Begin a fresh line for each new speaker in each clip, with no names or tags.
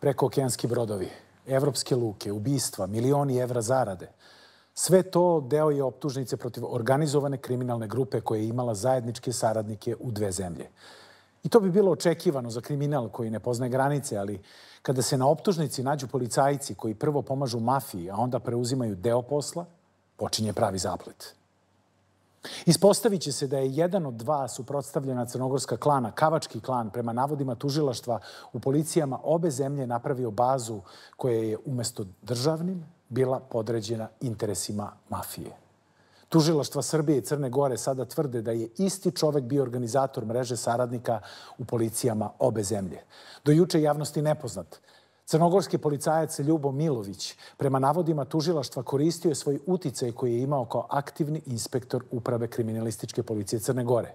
Prekookeanski brodovi, evropske luke, ubistva, milioni evra zarade. Sve to deo je optužnice protiv organizovane kriminalne grupe koja je imala zajedničke saradnike u dve zemlje. I to bi bilo očekivano za kriminal koji ne poznaje granice, ali kada se na optužnici nađu policajci koji prvo pomažu mafiji, a onda preuzimaju deo posla, počinje pravi zaplet. Ispostavit će se da je jedan od dva suprotstavljena crnogorska klana, Kavački klan, prema navodima tužilaštva u policijama obe zemlje napravio bazu koja je umesto državnim bila podređena interesima mafije. Tužilaštva Srbije i Crne Gore sada tvrde da je isti čovek bio organizator mreže saradnika u policijama obe zemlje. Do juče javnosti nepoznat. Crnogorski policajac Ljubo Milović prema navodima tužilaštva koristio je svoj uticaj koji je imao kao aktivni inspektor Uprave kriminalističke policije Crne Gore.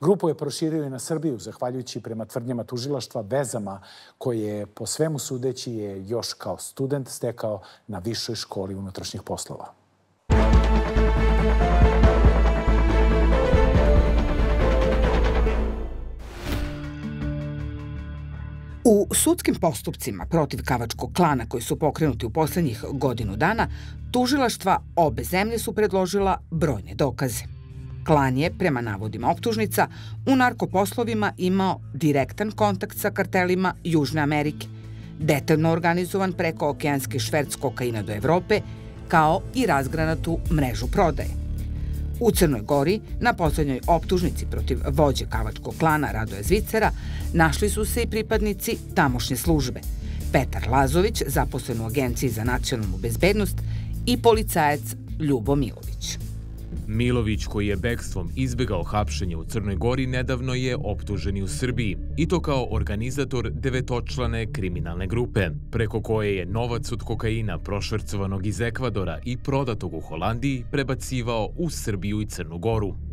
Grupu je proširio i na Srbiju, zahvaljujući prema tvrdnjama tužilaštva vezama koje je po svemu sudeći je još kao student stekao na Višoj školi unutrašnjih poslova.
U sudskim postupcima protiv Kavačkog klana koji su pokrenuti u poslednjih godinu dana, tužilaštva obe zemlje su predložila brojne dokaze. Klan je, prema navodima optužnica, u narkoposlovima imao direktan kontakt sa kartelima Južne Amerike, detaljno organizovan preko okeanski šverc kokaina do Evrope, kao i razgranatu mrežu prodaje. U Crnoj Gori, na poslednjoj optužnici protiv vođe kavačkog klana Radoja Zvicera, našli su se i pripadnici tamošnje službe. Petar Lazović, zaposlen u Agenciji za nacionalnu bezbednost, i policajac Ljubo Milović.
Milović, koji je bekstvom izbegao hapšenje u Crnoj Gori, nedavno je optužen i u Srbiji, i to kao organizator devetočlane kriminalne grupe, preko koje je novac od kokaina prošvercovanog iz Ekvadora i prodatog u Holandiji prebacivao u Srbiju i Crnu Goru.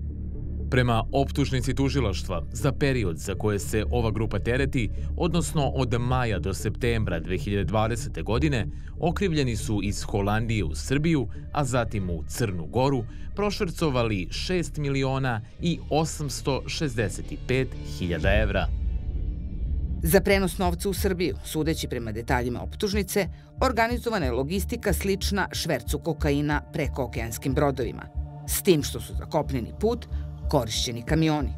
Prema optužnici tužilaštva, za period za koje se ova grupa tereti, odnosno od maja do septembra 2020. godine, okrivljeni su iz Holandije u Srbiju, a zatim u Crnu Goru, prošvercovali 6 miliona i 865 hiljada evra.
Za prenos novca u Srbiju, sudeći prema detaljima optužnice, organizovana je logistika slična švercu kokaina preko okeanskim brodovima, s tim što su za put korišćeni kamioni.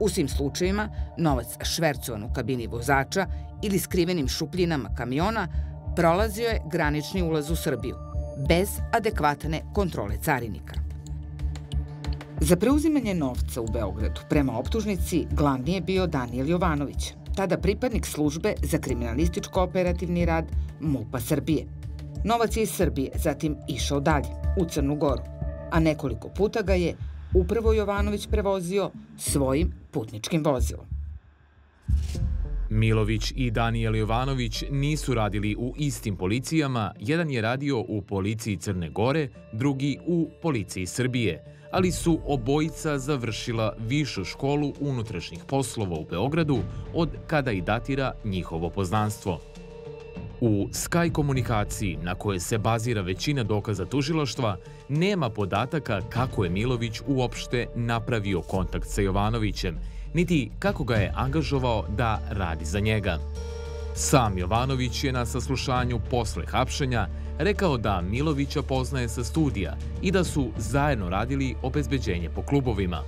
U svim slučajevima, novac švercovan u kabini vozača ili skrivenim šupljinama kamiona prolazio je granični ulaz u Srbiju, bez adekvatne kontrole carinika. Za preuzimanje novca u Beogradu prema optužnici glavni je bio Daniel Jovanović, tada pripadnik službe za kriminalističko-operativni rad MUPA Srbije. Novac je iz Srbije zatim išao dalje, u Crnu Goru, a nekoliko puta ga je upravo Jovanović prevozio svojim putničkim vozilom.
Milović i Danijel Jovanović nisu radili u istim policijama, jedan je radio u policiji Crne Gore, drugi u policiji Srbije, ali su obojica završila višu školu unutrašnjih poslova u Beogradu od kada i datira njihovo poznanstvo. U Sky komunikaciji, na koje se bazira većina dokaza tužilaštva, nema podataka kako je Milović uopšte napravio kontakt sa Jovanovićem, niti kako ga je angažovao da radi za njega. Sam Jovanović je na saslušanju posle hapšenja rekao da Milovića poznaje sa studija i da su zajedno radili obezbeđenje po klubovima.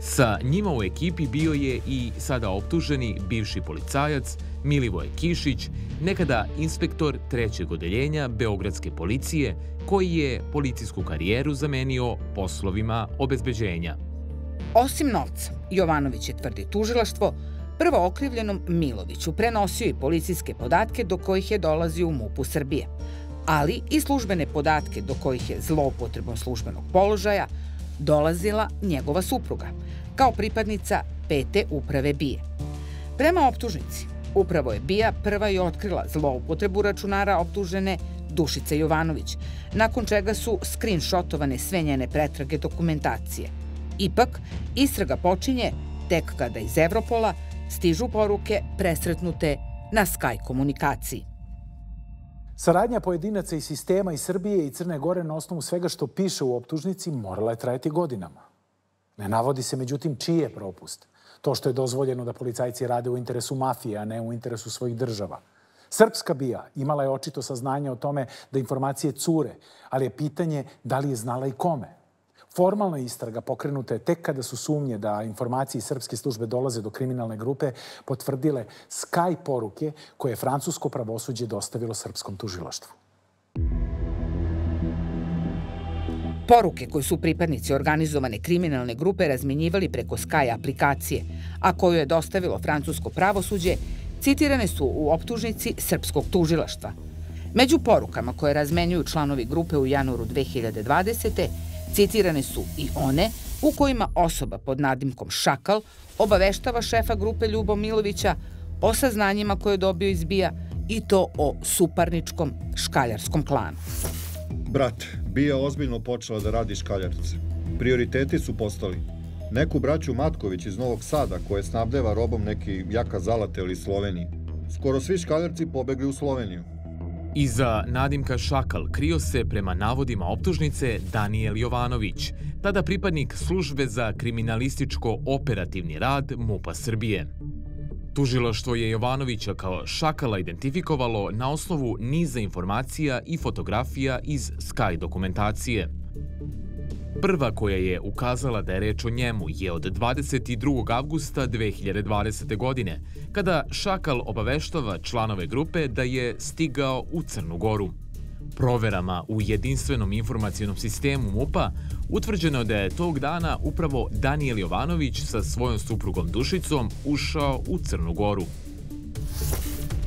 Sa njima u ekipi bio je i sada optuženi bivši policajac Milivoje Kišić, nekada inspektor trećeg odeljenja Beogradske policije, koji je policijsku karijeru zamenio poslovima obezbeđenja.
Osim novca, Jovanović je tvrdi tužilaštvo, prvo okrivljenom Miloviću prenosio i policijske podatke do kojih je dolazio u MUP-u Srbije, ali i službene podatke do kojih je zloupotrebom službenog položaja dolazila njegova supruga, kao pripadnica pete uprave BIE. Prema optužnici, Upravo je Bija prva i otkrila zloupotrebu računara optužene Dušice Jovanović, nakon čega su screenshotovane sve njene pretrage dokumentacije. Ipak, istraga počinje tek kada iz Evropola stižu poruke presretnute na Sky komunikaciji.
Saradnja pojedinaca i sistema iz Srbije i Crne Gore na osnovu svega što piše u optužnici morala je trajati godinama. Ne navodi se, međutim, čiji je propust. To što je dozvoljeno da policajci rade u interesu mafije, a ne u interesu svojih država. Srpska bija imala je očito saznanje o tome da informacije cure, ali je pitanje da li je znala i kome. Formalna istraga pokrenuta je tek kada su sumnje da informacije iz srpske službe dolaze do kriminalne grupe potvrdile Sky poruke koje je francusko pravosuđe dostavilo srpskom tužilaštvu.
Poruke koje su pripadnici organizovane kriminalne grupe razmenjivali preko Sky aplikacije, a koju je dostavilo francusko pravosuđe, citirane su u optužnici srpskog tužilaštva. Među porukama koje razmenjuju članovi grupe u januaru 2020. citirane su i one u kojima osoba pod nadimkom Šakal obaveštava šefa grupe Ljubo Milovića o saznanjima koje je dobio iz BIA i to o suparničkom škaljarskom klanu.
Brat, Bija ozbiljno počela da radi škaljarce. Prioriteti su postali. Neku braću Matković iz Novog Sada, koje snabdeva robom neki jaka zalate ili Sloveniji. Skoro svi škaljarci pobegli u Sloveniju.
Iza Nadimka Šakal krio se prema navodima optužnice Daniel Jovanović, tada pripadnik službe za kriminalističko-operativni rad MUPA Srbije. Tužilaštvo je Jovanovića kao šakala identifikovalo na osnovu niza informacija i fotografija iz Sky dokumentacije. Prva koja je ukazala da je reč o njemu je od 22. avgusta 2020. godine, kada Šakal obaveštava članove grupe da je stigao u Crnu Goru. Proverama u jedinstvenom informacijonom sistemu MUPA utvrđeno je da je tog dana upravo Danijel Jovanović sa svojom suprugom Dušicom ušao u Crnu Goru.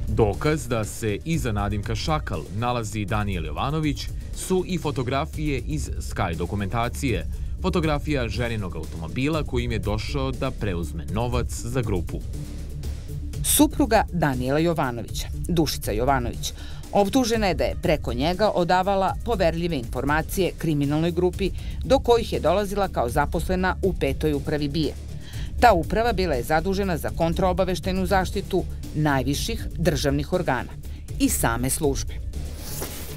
Dokaz da se iza Nadimka Šakal nalazi Danijel Jovanović su i fotografije iz Sky dokumentacije, fotografija ženinog automobila kojim je došao da preuzme novac za grupu.
Supruga Danijela Jovanovića, Dušica Jovanović, Optužena je da je preko njega odavala poverljive informacije kriminalnoj grupi do kojih je dolazila kao zaposlena u petoj upravi BIE. Ta uprava bila je zadužena za kontraobaveštenu zaštitu najviših državnih organa i same službe.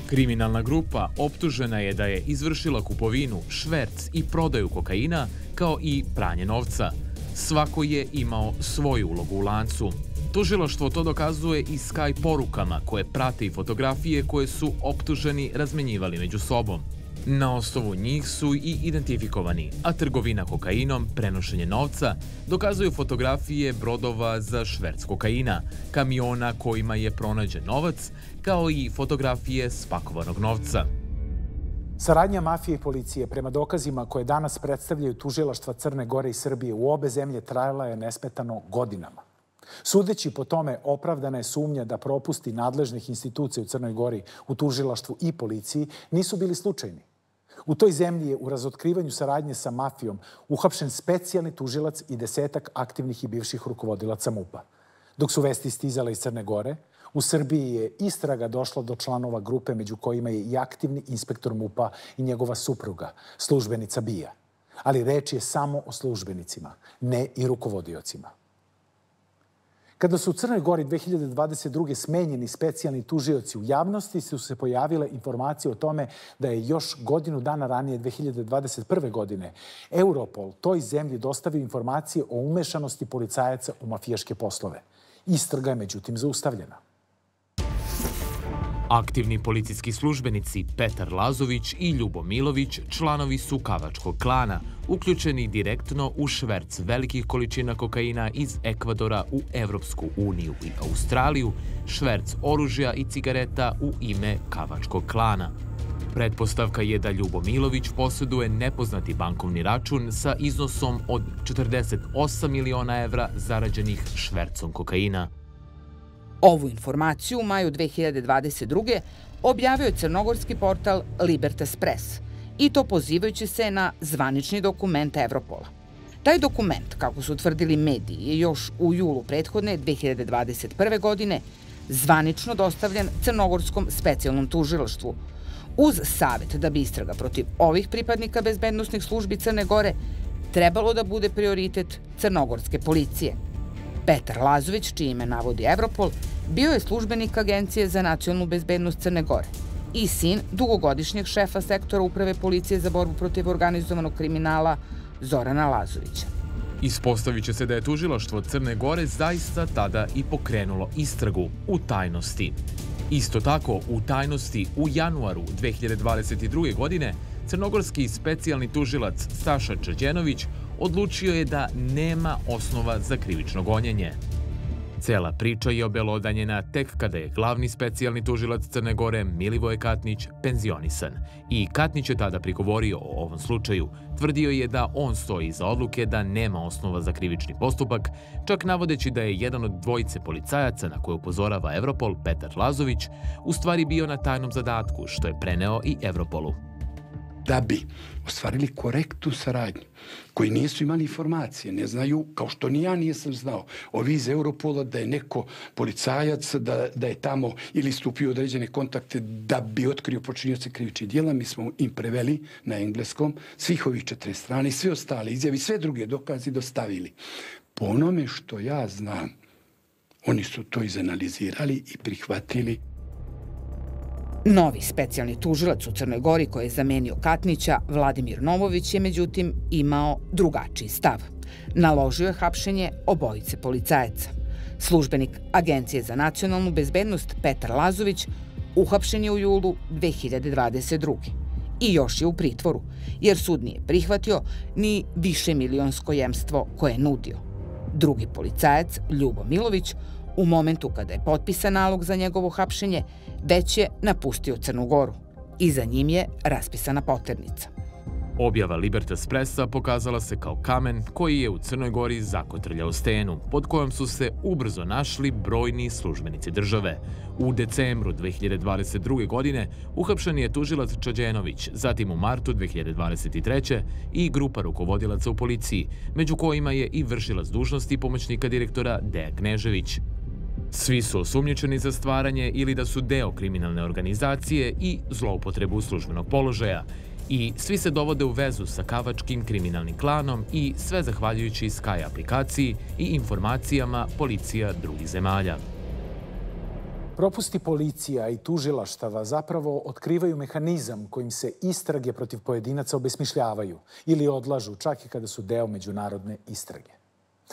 Kriminalna grupa optužena je da je izvršila kupovinu, šverc i prodaju kokaina kao i pranje novca. Svako je imao svoju ulogu u lancu. Tužilaštvo to dokazuje i Sky porukama koje prate i fotografije koje su optuženi razmenjivali među sobom. Na osnovu njih su i identifikovani, a trgovina kokainom, prenošenje novca, dokazuju fotografije brodova za šverc kokaina, kamiona kojima je pronađen novac, kao i fotografije spakovanog novca.
Saradnja mafije i policije prema dokazima koje danas predstavljaju tužilaštva Crne Gore i Srbije u obe zemlje trajala je nesmetano godinama. Sudeći po tome, opravdana je sumnja da propusti nadležnih institucija u Crnoj Gori, u tužilaštvu i policiji nisu bili slučajni. U toj zemlji je u razotkrivanju saradnje sa mafijom uhapšen specijalni tužilac i desetak aktivnih i bivših rukovodilaca MUPA. Dok su vesti stizale iz Crne Gore, u Srbiji je istraga došla do članova grupe među kojima je i aktivni inspektor MUPA i njegova supruga, službenica BIA. Ali reč je samo o službenicima, ne i rukovodiocima. Kada su u Crnoj Gori 2022. smenjeni specijalni tužioci u javnosti, su se pojavile informacije o tome da je još godinu dana ranije, 2021. godine, Europol toj zemlji dostavio informacije o umešanosti policajaca u mafijaške poslove. Istraga je međutim zaustavljena.
Aktivni policijski službenici Petar Lazović i Ljubo Milović članovi su Kavačkog klana, uključeni direktno u šverc velikih količina kokaina iz Ekvadora u Evropsku uniju i Australiju, šverc oružja i cigareta u ime Kavačkog klana. Pretpostavka je da Ljubo Milović posjeduje nepoznati bankovni račun sa iznosom od 48 miliona evra zarađenih švercom kokaina.
Ovu informaciju u maju 2022. objavio je crnogorski portal Libertas Press i to pozivajući se na zvanični dokument Evropola. Taj dokument, kako su utvrdili mediji, je još u julu prethodne 2021. godine zvanično dostavljen Crnogorskom specijalnom tužilaštvu uz savet da bi istraga protiv ovih pripadnika bezbednostnih službi Crne Gore trebalo da bude prioritet crnogorske policije – Petar Lazović, čije ime navodi Evropol, bio je službenik Agencije za nacionalnu bezbednost Crne Gore i sin dugogodišnjeg šefa sektora Uprave policije za borbu protiv organizovanog kriminala Zorana Lazovića.
Ispostavit će se da je tužilaštvo Crne Gore zaista tada i pokrenulo istragu u tajnosti. Isto tako, u tajnosti u januaru 2022. godine crnogorski specijalni tužilac Staša Čađenović odlučio je da nema osnova za krivično gonjenje. Cela priča je obelodanjena tek kada je glavni specijalni tužilac Crne Gore Milivoje Katnić penzionisan. I Katnić je tada prigovorio o ovom slučaju. Tvrdio je da on stoji iza odluke da nema osnova za krivični postupak, čak navodeći da je jedan od dvojice policajaca na koje upozorava Evropol, Petar Lazović, u stvari bio na tajnom zadatku, što je preneo i Evropolu
da bi ostvarili korektnu saradnju, koji nisu imali informacije, ne znaju, kao što ni ja nisam znao, ovi iz Europola da je neko policajac, da, da je tamo ili stupio određene kontakte da bi otkrio počinjoce krivičnih dijela, mi smo im preveli na engleskom svih ovih četiri strane, sve ostale izjavi, sve druge dokazi dostavili. Po onome što ja znam, oni su to izanalizirali i prihvatili
Novi specijalni tužilac u Crnoj Gori koji je zamenio Katnića, Vladimir Novović je međutim imao drugačiji stav. Naložio je hapšenje obojice policajaca. Službenik Agencije za nacionalnu bezbednost Petar Lazović uhapšen je u julu 2022. I još je u pritvoru, jer sud nije prihvatio ni više milionsko jemstvo koje je nudio. Drugi policajac, Ljubo Milović, U momentu kada je potpisan nalog za njegovo hapšenje, već je napustio Crnu Goru i za njim je raspisana poternica.
Objava Libertas Pressa pokazala se kao kamen koji je u Crnoj Gori zakotrljao stenu, pod kojom su se ubrzo našli brojni službenici države. U decembru 2022. godine uhapšen je tužilac Čađenović, zatim u martu 2023. i grupa rukovodilaca u policiji, među kojima je i vršilac dužnosti pomoćnika direktora Deja Knežević. Svi su osumnjičeni za stvaranje ili da su deo kriminalne organizacije i zloupotrebu službenog položaja i svi se dovode u vezu sa kavačkim kriminalnim klanom i sve zahvaljujući Sky aplikaciji i informacijama policija drugih zemalja.
Propusti policija i tužilaštava zapravo otkrivaju mehanizam kojim se istrage protiv pojedinaca obesmišljavaju ili odlažu čak i kada su deo međunarodne istrage.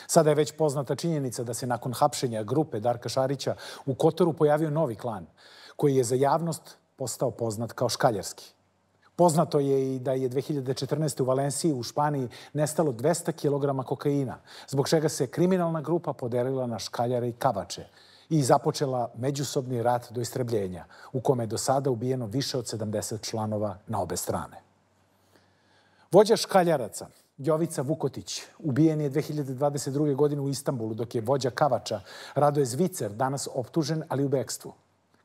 Sada je već poznata činjenica da se nakon hapšenja grupe Darka Šarića u Kotoru pojavio novi klan, koji je za javnost postao poznat kao Škaljarski. Poznato je i da je 2014. u Valenciji u Španiji nestalo 200 kg kokaina, zbog čega se kriminalna grupa podelila na škaljare i kavače i započela međusobni rat do istrebljenja, u kome je do sada ubijeno više od 70 članova na obe strane. Vođa škaljaraca, Jovica Vukotić, ubijen je 2022. godine u Istanbulu, dok je vođa Kavača, Radoje Zvicer, danas optužen, ali u bekstvu.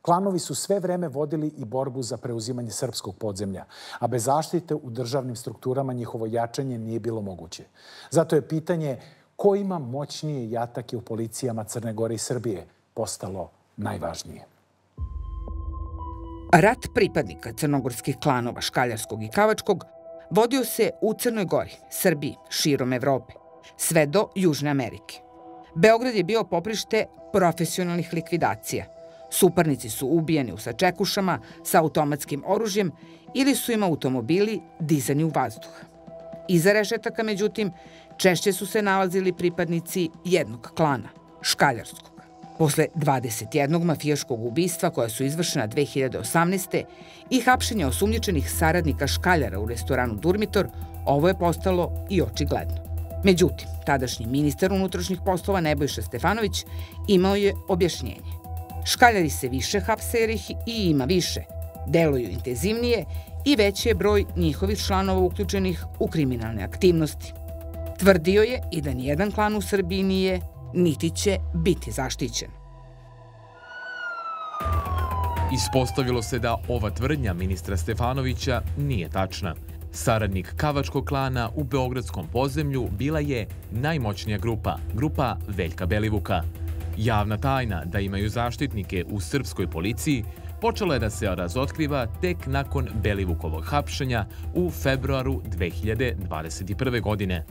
Klanovi su sve vreme vodili i borbu za preuzimanje srpskog podzemlja, a bez zaštite u državnim strukturama njihovo jačanje nije bilo moguće. Zato je pitanje ko ima moćnije jatake u policijama Crne Gore i Srbije postalo najvažnije.
Rat pripadnika crnogorskih klanova Škaljarskog i Kavačkog vodio se u Crnoj Gori, Srbiji, širom Evrope, sve do Južne Amerike. Beograd je bio poprište profesionalnih likvidacija. Suparnici su ubijeni u sačekušama sa automatskim oružjem ili su im automobili dizani u vazduh. Iza rešetaka, međutim, češće su se nalazili pripadnici jednog klana, Škaljarskog. Posle 21. mafijaškog ubistva koja su izvršena 2018. i hapšenja osumnjičenih saradnika škaljara u restoranu Durmitor, ovo je postalo i očigledno. Međutim, tadašnji ministar unutrašnjih poslova Nebojša Stefanović imao je objašnjenje. Škaljari se više hapse jer ih i ima više, deluju intenzivnije i veći je broj njihovih članova uključenih u kriminalne aktivnosti. Tvrdio je i da nijedan klan u Srbiji nije niti će biti zaštićen.
Ispostavilo se da ova tvrdnja ministra Stefanovića nije tačna. Saradnik Kavačkog klana u Beogradskom pozemlju bila je najmoćnija grupa, grupa Veljka Belivuka. Javna tajna da imaju zaštitnike u srpskoj policiji počela je da se razotkriva tek nakon Belivukovog hapšenja u februaru 2021. godine.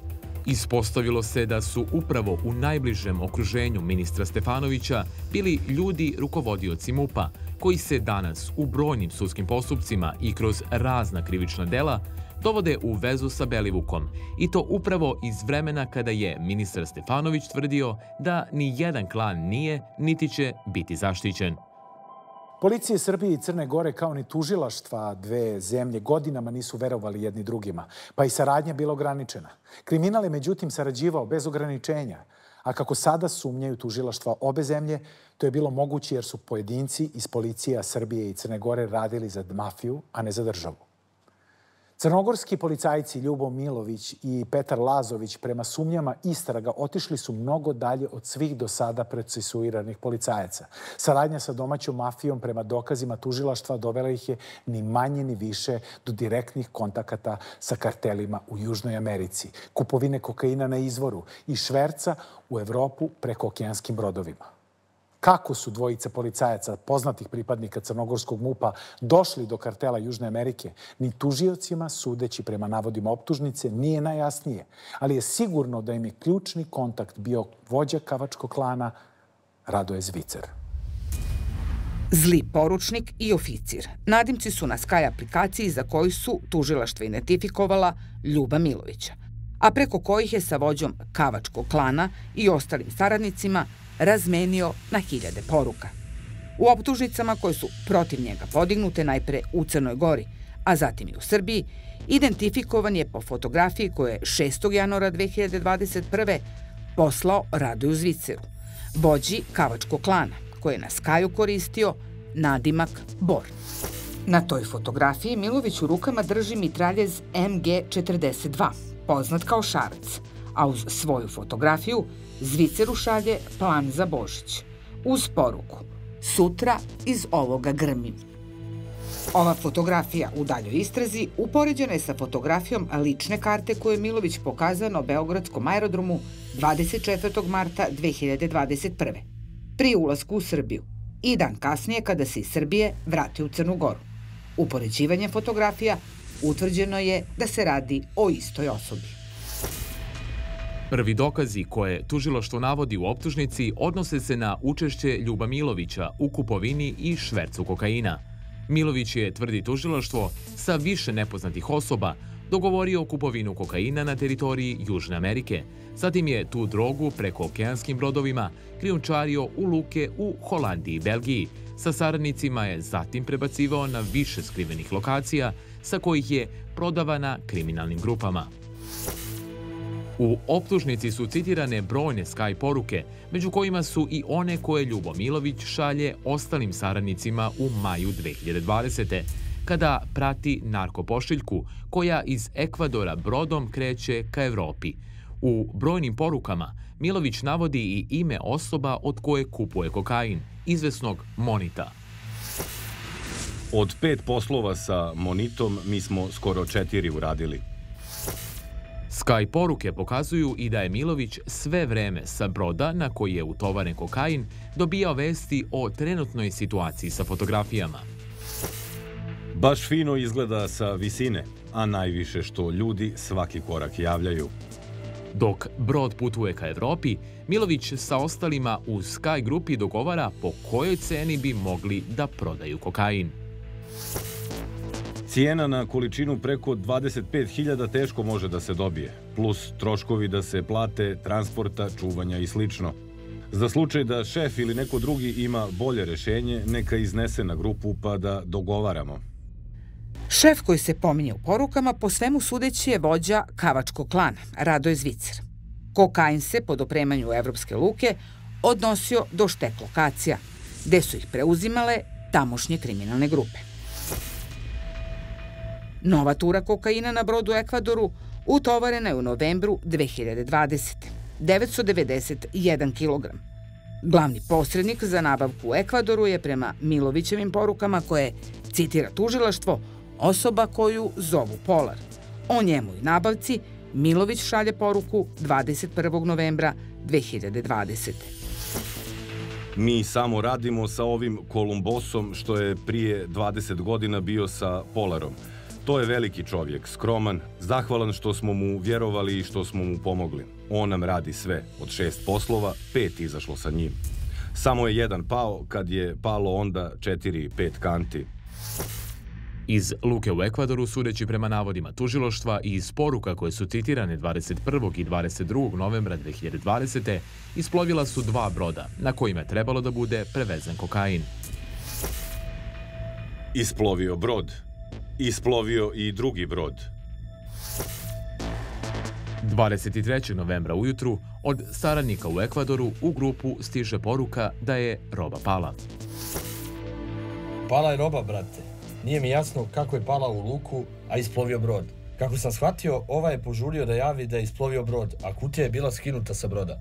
Ispostavilo se da su upravo u najbližem okruženju ministra Stefanovića bili ljudi rukovodioci MUPA, koji se danas u brojnim sudskim postupcima i kroz razna krivična dela dovode u vezu sa Belivukom i to upravo iz vremena kada je ministar Stefanović tvrdio da ni jedan klan nije niti će biti zaštićen.
Policije Srbije i Crne Gore kao ni tužilaštva dve zemlje godinama nisu verovali jedni drugima, pa i saradnja bila ograničena. Kriminal je međutim sarađivao bez ograničenja, a kako sada sumnjaju tužilaštva obe zemlje, to je bilo moguće jer su pojedinci iz policija Srbije i Crne Gore radili za mafiju, a ne za državu. Crnogorski policajci Ljubo Milović i Petar Lazović prema sumnjama istraga otišli su mnogo dalje od svih do sada procesuiranih policajaca. Saradnja sa domaćom mafijom prema dokazima tužilaštva dovela ih je ni manje ni više do direktnih kontakata sa kartelima u Južnoj Americi, kupovine kokaina na izvoru i šverca u Evropu preko okeanskim brodovima kako su dvojica policajaca, poznatih pripadnika Crnogorskog MUPA, došli do kartela Južne Amerike, ni tužiocima, sudeći prema navodima optužnice, nije najjasnije. Ali je sigurno da im je ključni kontakt bio vođa kavačkog klana Radoje Zvicer.
Zli poručnik i oficir. Nadimci su na Sky aplikaciji za koju su tužilaštva identifikovala Ljuba Milovića, a preko kojih je sa vođom kavačkog klana i ostalim saradnicima razmenio na hiljade poruka. U optužnicama koje su protiv njega podignute najpre u Crnoj Gori, a zatim i u Srbiji, identifikovan je po fotografiji koje je 6. januara 2021. poslao Radoju Zviceru, vođi Kavačkog klana, koje je na Skaju koristio nadimak Bor. Na toj fotografiji Milović u rukama drži mitraljez MG-42, poznat kao Šarac, a uz svoju fotografiju Zviceru šalje plan za Božić, uz poruku Sutra iz ovoga grmim. Ova fotografija u daljoj istrazi upoređena je sa fotografijom lične karte koju je Milović pokazao na Beogradskom aerodromu 24. marta 2021. Pri ulasku u Srbiju i dan kasnije kada se iz Srbije vrati u Crnu Goru. Upoređivanjem fotografija utvrđeno je da se radi o istoj osobi.
Prvi dokazi koje tužiloštvo navodi u optužnici odnose se na učešće Ljuba Milovića u kupovini i švercu kokaina. Milović je, tvrdi tužiloštvo, sa više nepoznatih osoba dogovorio kupovinu kokaina na teritoriji Južne Amerike. Zatim je tu drogu preko okeanskim brodovima krijumčario u luke u Holandiji i Belgiji. Sa saradnicima je zatim prebacivao na više skrivenih lokacija sa kojih je prodavana kriminalnim grupama. U optužnici su citirane brojne Sky poruke, među kojima su i one koje Ljubo Milović šalje ostalim saradnicima u maju 2020. kada prati narkopošiljku koja iz Ekvadora brodom kreće ka Evropi. U brojnim porukama Milović navodi i ime osoba od koje kupuje kokain, izvesnog Monita.
Od pet poslova sa Monitom mi smo skoro četiri uradili.
Sky poruke pokazuju i da je Milović sve vreme sa broda na koji je utovaren kokain dobijao vesti o trenutnoj situaciji sa fotografijama.
Baš fino izgleda sa visine, a najviše što ljudi svaki korak javljaju.
Dok brod putuje ka Evropi, Milović sa ostalima u Sky grupi dogovara po kojoj ceni bi mogli da prodaju kokain.
Cijena na količinu preko 25.000 teško može da se dobije, plus troškovi da se plate, transporta, čuvanja i slično. Za slučaj da šef ili neko drugi ima bolje rešenje, neka iznese na grupu pa da dogovaramo.
Šef koji se pominje u porukama po svemu sudeći je vođa kavačkog klana, Radoje Zvicer. Kokain se po dopremanju Evropske luke odnosio do štek lokacija, gde su ih preuzimale tamošnje kriminalne grupe. Nova tura kokaina na brodu Ekvadoru utovarena je u novembru 2020. 991 kg. Glavni posrednik za nabavku u Ekvadoru je prema Milovićevim porukama koje citira tužilaštvo osoba koju zovu Polar. O njemu i nabavci Milović šalje poruku 21. novembra 2020.
Mi samo radimo sa ovim Kolumbosom što je prije 20 godina bio sa Polarom. To je veliki čovjek, skroman, zahvalan što smo mu vjerovali i što smo mu pomogli. On nam radi sve. Od šest poslova, pet izašlo sa njim. Samo je jedan pao, kad je palo onda četiri, pet kanti.
Iz Luke u Ekvadoru, sudeći prema navodima tužiloštva i iz poruka koje su citirane 21. i 22. novembra 2020. isplovila su dva broda na kojima je trebalo da bude prevezen kokain.
Isplovio brod. Isplovio i drugi brod.
23. novembra ujutru od saradnika u Ekvadoru u grupu stiže poruka da je roba pala.
Pala je roba, brate. Nije mi jasno kako je pala u luku, a isplovio brod. Kako sam shvatio, ova je požurio da javi da je isplovio brod, a kutija je bila skinuta sa broda.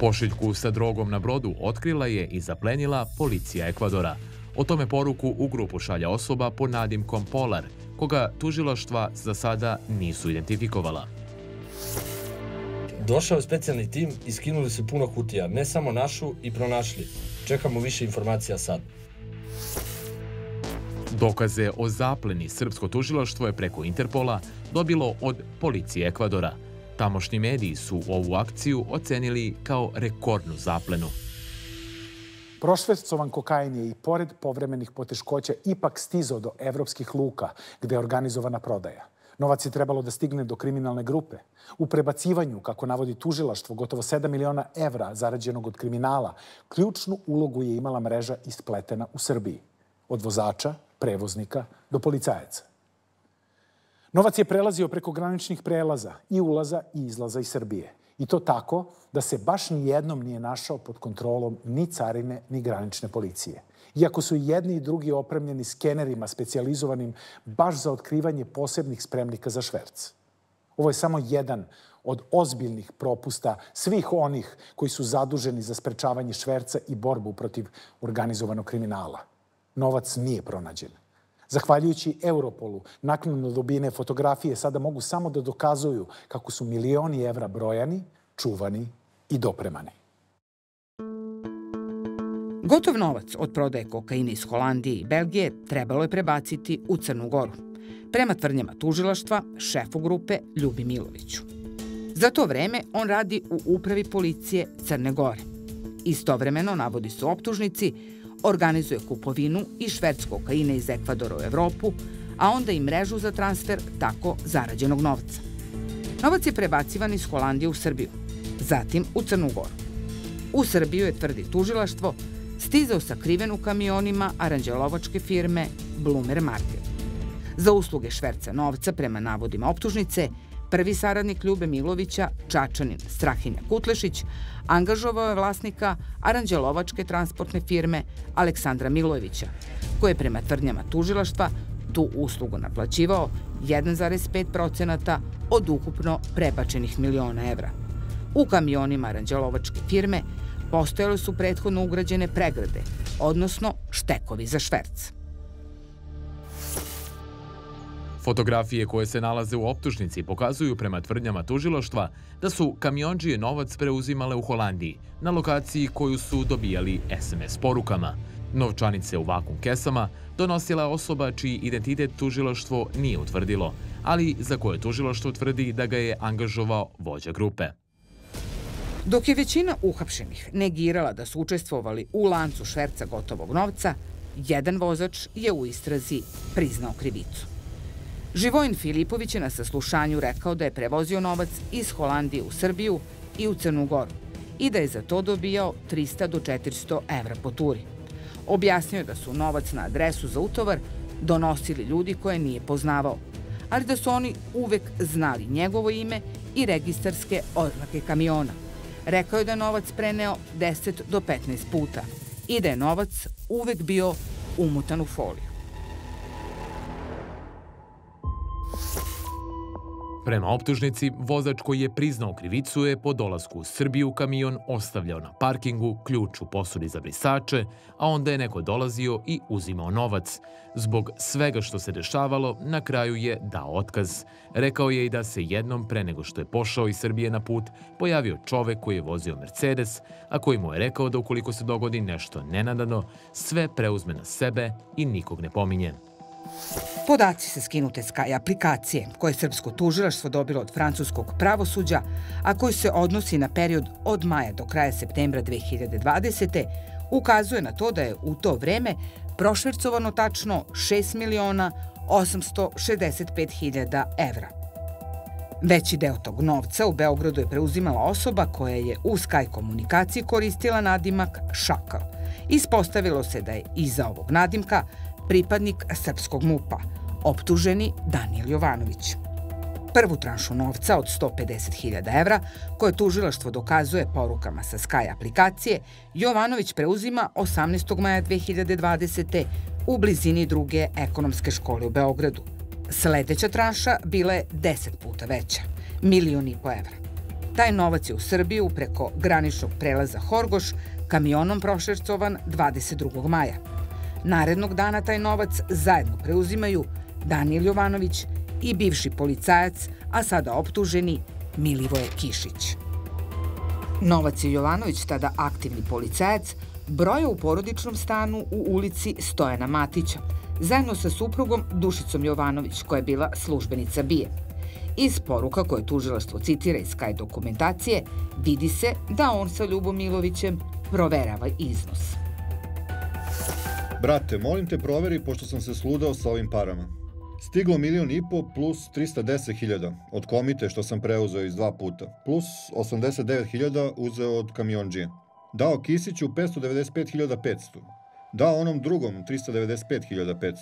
Pošiljku sa drogom na brodu otkrila je i zaplenila policija Ekvadora. O tome poruku u grupu šalja osoba pod nadimkom Polar, koga tužilaštva za sada nisu identifikovala.
Došao je specijalni tim i skinuli su puno kutija, ne samo našu i pronašli. Čekamo više informacija sad.
Dokaze o zapleni srpsko tužilaštvo je preko Interpola dobilo od policije Ekvadora. Tamošnji mediji su ovu akciju ocenili kao rekordnu zaplenu.
Prošvercovan kokain je i pored povremenih poteškoća ipak stizao do evropskih luka, gde je organizovana prodaja. Novac je trebalo da stigne do kriminalne grupe. U prebacivanju, kako navodi tužilaštvo, gotovo 7 miliona evra zarađenog od kriminala, ključnu ulogu je imala mreža ispletena u Srbiji. Od vozača, prevoznika do policajaca. Novac je prelazio preko graničnih prelaza i ulaza i izlaza iz Srbije. I to tako da se baš ni jednom nije našao pod kontrolom ni carine ni granične policije. Iako su jedni i drugi opremljeni skenerima specijalizovanim baš za otkrivanje posebnih spremnika za šverc. Ovo je samo jedan od ozbiljnih propusta svih onih koji su zaduženi za sprečavanje šverca i borbu protiv organizovanog kriminala. Novac nije pronađen. Zahvaljujući Europolu, naknadno dobijene fotografije sada mogu samo da dokazuju kako su milioni evra brojani, čuvani i dopremani.
Gotov novac od prodaje kokaina iz Holandije i Belgije trebalo je prebaciti u Crnu Goru, prema tvrdnjama tužilaštva šefu grupe Ljubi Miloviću. Za to vreme on radi u upravi policije Crne Gore. Istovremeno, navodi su optužnici, organizuje kupovinu i šverc kokaina iz Ekvadora u Evropu, a onda i mrežu za transfer tako zarađenog novca. Novac je prebacivan iz Holandije u Srbiju, zatim u Crnu Goru. U Srbiju je, tvrdi tužilaštvo, stizao sakriven u kamionima aranđelovačke firme Blumer Market. Za usluge šverca novca, prema navodima optužnice, prvi saradnik Ljube Milovića, Čačanin Strahinja Kutlešić, angažovao je vlasnika aranđelovačke transportne firme Aleksandra Milojevića, koji je prema tvrdnjama tužilaštva tu uslugu naplaćivao 1,5 od ukupno prebačenih miliona evra. U kamionima aranđelovačke firme postojale su prethodno ugrađene pregrade, odnosno štekovi za šverc.
Fotografije koje se nalaze u optužnici pokazuju prema tvrdnjama tužiloštva da su kamionđije novac preuzimale u Holandiji, na lokaciji koju su dobijali SMS porukama. Novčanice u vakum kesama donosila osoba čiji identitet tužiloštvo nije utvrdilo, ali za koje tužiloštvo tvrdi da ga je angažovao vođa grupe.
Dok je većina uhapšenih negirala da su učestvovali u lancu šverca gotovog novca, jedan vozač je u istrazi priznao krivicu. Živojin Filipović je na saslušanju rekao da je prevozio novac iz Holandije u Srbiju i u Crnu Goru i da je za to dobijao 300 do 400 evra po turi. Objasnio je da su novac na adresu za utovar donosili ljudi koje nije poznavao, ali da su oni uvek znali njegovo ime i registarske oznake kamiona. Rekao je da je novac preneo 10 do 15 puta i da je novac uvek bio umutan u foliju.
Prema optužnici, vozač koji je priznao krivicu je po dolasku u Srbiju kamion ostavljao na parkingu ključ u posudi za brisače, a onda je neko dolazio i uzimao novac. Zbog svega što se dešavalo, na kraju je dao otkaz. Rekao je i da se jednom pre nego što je pošao iz Srbije na put, pojavio čovek koji je vozio Mercedes, a koji mu je rekao da ukoliko se dogodi nešto nenadano, sve preuzme na sebe i nikog ne pominje.
Podaci se skinute Sky aplikacije, koje je srpsko tužilaštvo dobilo od francuskog pravosuđa, a koji se odnosi na period od maja do kraja septembra 2020. ukazuje na to da je u to vreme prošvercovano tačno 6 miliona 865 hiljada evra. Veći deo tog novca u Beogradu je preuzimala osoba koja je u Sky komunikaciji koristila nadimak Šakal. Ispostavilo se da je iza ovog nadimka pripadnik srpskog MUPA, optuženi Danijel Jovanović. Prvu tranšu novca od 150.000 evra, koje tužilaštvo dokazuje porukama sa Sky aplikacije, Jovanović preuzima 18. maja 2020. u blizini druge ekonomske škole u Beogradu. Sledeća tranša bila je 10 puta veća, milion i po evra. Taj novac je u Srbiju preko graničnog prelaza Horgoš kamionom prošercovan 22. maja. Narednog dana taj novac zajedno preuzimaju Danijel Jovanović i bivši policajac, a sada optuženi Milivoje Kišić. Novac je Jovanović, tada aktivni policajac, broja u porodičnom stanu u ulici Stojana Matića, zajedno sa suprugom Dušicom Jovanović, koja je bila službenica BIE. Iz poruka koje tužilaštvo citira iz Sky dokumentacije, vidi se da on sa Ljubomilovićem proverava iznos.
Brate, molim te proveri pošto sam se sludao sa ovim parama. Stiglo milion i po plus 310 hiljada od komite što sam preuzeo iz dva puta, plus 89 hiljada uzeo od kamionđije. Dao Kisiću 595.500. Dao onom drugom 395.500.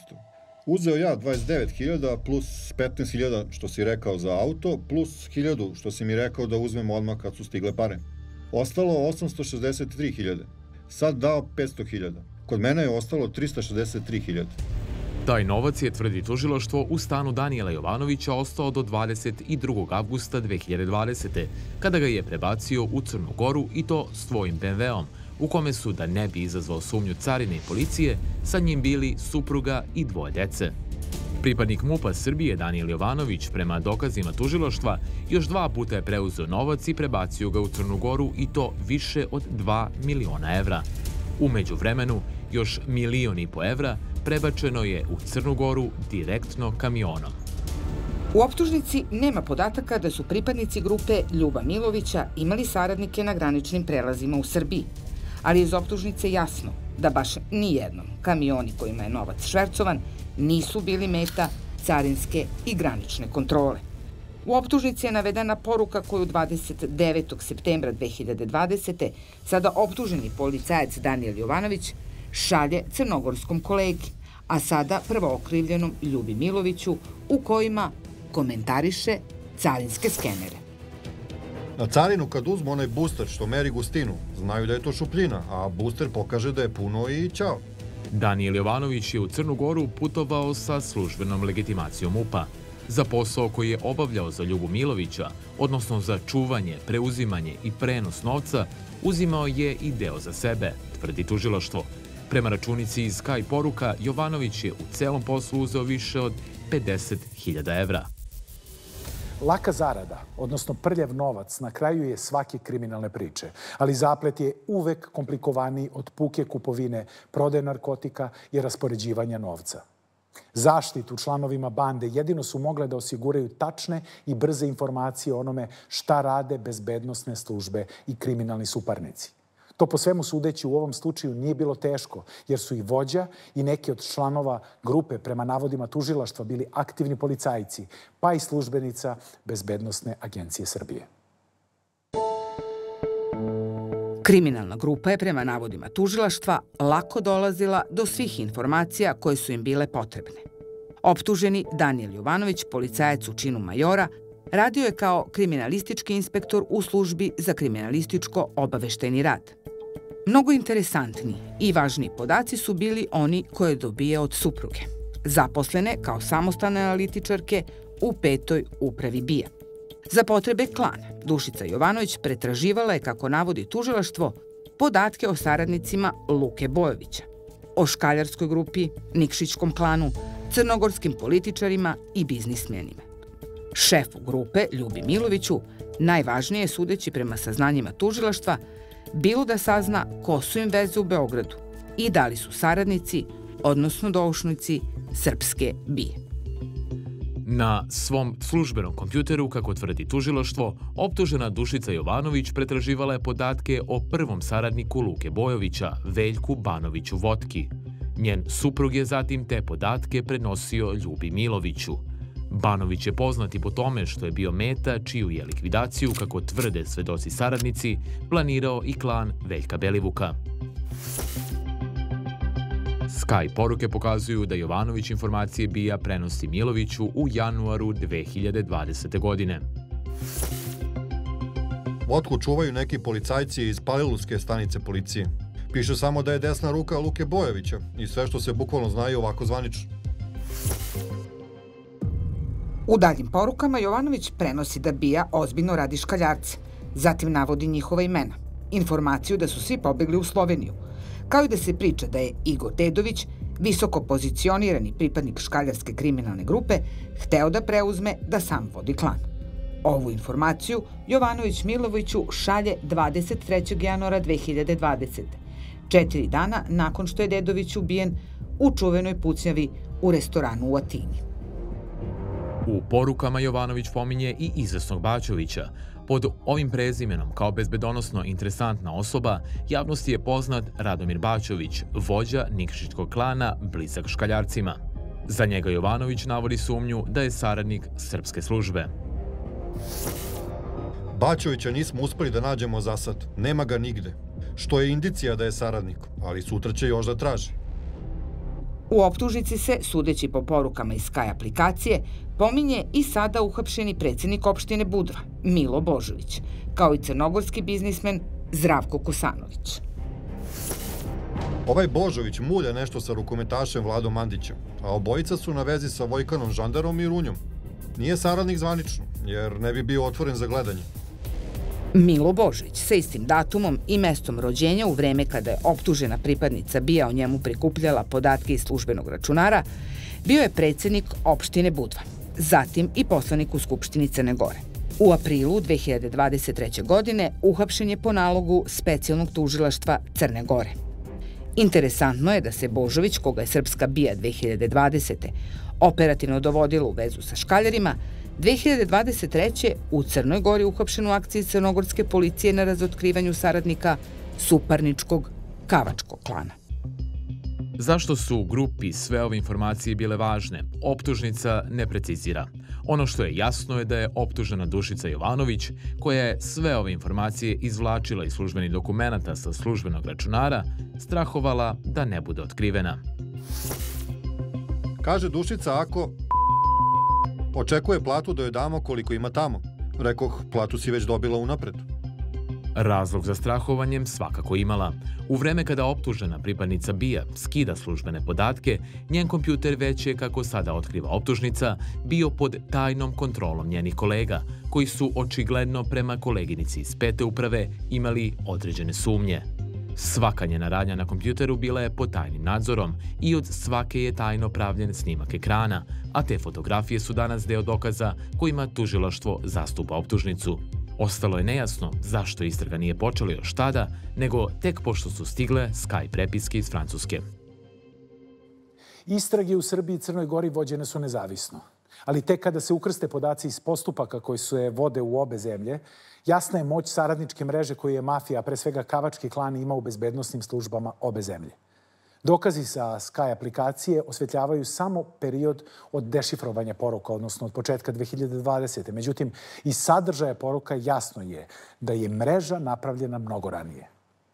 Uzeo ja 29.000 plus 15.000 što si rekao za auto, plus 1.000 što si mi rekao da uzmem odmah kad su stigle pare. Ostalo 863.000. Sad dao 500.000. Kod mene je ostalo 363.000.
Taj novac je, tvrdi tužiloštvo, u stanu Danijela Jovanovića ostao do 22. avgusta 2020. kada ga je prebacio u Crnu Goru i to s tvojim BMW-om, u kome su, da ne bi izazvao sumnju carine i policije, sa njim bili supruga i dvoje dece. Pripadnik MUPA Srbije Danijel Jovanović prema dokazima tužiloštva još dva puta je preuzeo novac i prebacio ga u Crnu Goru i to više od 2 miliona evra. Umeđu vremenu, još milion i po evra prebačeno je u Crnu Goru direktno kamionom.
U optužnici nema podataka da su pripadnici grupe Ljuba Milovića imali saradnike na graničnim prelazima u Srbiji, ali iz optužnice jasno da baš nijednom kamioni kojima je novac švercovan nisu bili meta carinske i granične kontrole. U optužnici je navedena poruka koju 29. septembra 2020. sada optuženi policajac Daniel Jovanović šalje crnogorskom kolegi, a sada prvookrivljenom Ljubi Miloviću u kojima komentariše carinske skenere.
Na carinu kad uzmu onaj booster što meri gustinu, znaju da je to šupljina, a booster pokaže da je puno i ćao.
Danijel Jovanović je u Crnu Goru putovao sa službenom legitimacijom UPA. Za posao koji je obavljao za Ljubu Milovića, odnosno za čuvanje, preuzimanje i prenos novca, uzimao je i deo za sebe, tvrdi tužiloštvo. Prema računici iz Sky poruka, Jovanović je u celom poslu uzeo više od 50.000 evra.
Laka zarada, odnosno prljav novac, na kraju je svake kriminalne priče, ali zaplet je uvek komplikovaniji od puke kupovine, prodaje narkotika i raspoređivanja novca. Zaštitu članovima bande jedino su mogle da osiguraju tačne i brze informacije o onome šta rade bezbednostne službe i kriminalni suparnici. To po svemu sudeći u ovom slučaju nije bilo teško, jer su i vođa i neki od članova grupe prema navodima tužilaštva bili aktivni policajci, pa i službenica Bezbednostne agencije Srbije.
Kriminalna grupa je prema navodima tužilaštva lako dolazila do svih informacija koje su im bile potrebne. Optuženi Daniel Jovanović, policajac u činu majora, radio je kao kriminalistički inspektor u službi za kriminalističko obaveštajni rad. Mnogo interesantni i važni podaci su bili oni koje dobije od supruge, zaposlene kao samostane analitičarke u petoj upravi BIA. Za potrebe klana, Dušica Jovanović pretraživala je, kako navodi tužilaštvo, podatke o saradnicima Luke Bojovića, o škaljarskoj grupi, Nikšićkom klanu, crnogorskim političarima i biznismenima. Šefu grupe, Ljubi Miloviću, najvažnije sudeći prema saznanjima tužilaštva, bilo da sazna ko su im veze u Beogradu i da li su saradnici, odnosno doušnici, srpske bije.
Na svom službenom kompjuteru, kako tvrdi tužiloštvo, optužena Dušica Jovanović pretraživala je podatke o prvom saradniku Luke Bojovića, Veljku Banoviću Votki. Njen suprug je zatim te podatke prenosio Ljubi Miloviću. Banović je poznati po tome što je bio meta čiju je likvidaciju, kako tvrde svedoci saradnici, planirao i klan Veljka Belivuka. Sky poruke pokazuju da Jovanović informacije bija prenosi Miloviću u januaru 2020. godine.
Votku čuvaju neki policajci iz Paliluske stanice policije. Piše samo da je desna ruka Luke Bojovića i sve što se bukvalno zna je ovako zvanično.
U daljim porukama Jovanović prenosi da bija ozbiljno radi škaljarce. Zatim navodi njihova imena. Informaciju da su svi pobegli u Sloveniju – kao i da se priča da je Igo Dedović, visoko pozicionirani pripadnik škaljarske kriminalne grupe, hteo da preuzme da sam vodi klan. Ovu informaciju Jovanović Miloviću šalje 23. januara 2020. Četiri dana nakon što je Dedović ubijen u čuvenoj pucnjavi u restoranu u Atini.
U porukama Jovanović pominje i izvesnog Bačovića, Pod ovim prezimenom, kao bezbedonosno interesantna osoba, javnosti je poznat Radomir Bačović, vođa Nikšićkog klana, blizak škaljarcima. Za njega Jovanović navodi sumnju da je saradnik srpske službe.
Bačovića nismo uspeli da nađemo za sad. Nema ga nigde. Što je indicija da je saradnik, ali sutra će još da traži.
U optužnici se, sudeći po porukama iz Sky aplikacije, pominje i sada uhapšeni predsednik opštine Budva, Milo Božović, kao i crnogorski biznismen Zdravko Kosanović.
Ovaj Božović mulja nešto sa rukometašem Vladom Mandićem, a obojica su na vezi sa Vojkanom Žandarom i Runjom. Nije saradnik zvanično, jer ne bi bio otvoren za gledanje.
Milo Božović sa istim datumom i mestom rođenja u vreme kada je optužena pripadnica Bija o njemu prikupljala podatke iz službenog računara, bio je predsednik opštine Budva, zatim i poslanik u Skupštini Crne Gore. U aprilu 2023. godine uhapšen je po nalogu specijalnog tužilaštva Crne Gore. Interesantno je da se Božović, koga je Srpska bija 2020. operativno dovodila u vezu sa škaljarima, 2023. u Crnoj Gori uhapšen u akciji crnogorske policije na razotkrivanju saradnika suparničkog kavačkog klana.
Zašto su u grupi sve ove informacije bile važne, optužnica ne precizira. Ono što je jasno je da je optužena Dušica Jovanović, koja je sve ove informacije izvlačila iz službenih dokumenta sa službenog računara, strahovala da ne bude otkrivena.
Kaže Dušica ako očekuje platu da joj damo koliko ima tamo. Rekoh, platu si već dobila unapred.
Razlog za strahovanjem svakako imala. U vreme kada optužena pripadnica BIA skida službene podatke, njen kompjuter već je, kako sada otkriva optužnica, bio pod tajnom kontrolom njenih kolega, koji su očigledno prema koleginici iz pete uprave imali određene sumnje. Svaka njena radnja na kompjuteru bila je pod tajnim nadzorom i od svake je tajno pravljen snimak ekrana, a te fotografije su danas deo dokaza kojima tužilaštvo zastupa optužnicu. Ostalo je nejasno zašto istraga nije počela još tada, nego tek pošto su stigle Sky prepiske iz Francuske.
Istrage u Srbiji i Crnoj Gori vođene su nezavisno. Ali tek kada se ukrste podaci iz postupaka koji se vode u obe zemlje, jasna je moć saradničke mreže koju je mafija, pre svega kavački klan, ima u bezbednostnim službama obe zemlje. Dokazi sa Sky aplikacije osvetljavaju samo period od dešifrovanja poruka, odnosno od početka 2020. Međutim, iz sadržaja poruka jasno je da je mreža napravljena mnogo ranije.